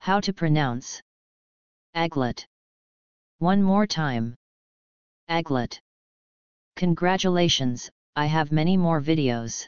How to pronounce Aglet. One more time. Aglet. Congratulations, I have many more videos.